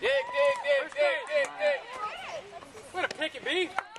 Dig, dig, dig, dig, dig, dig. What a pick it, B.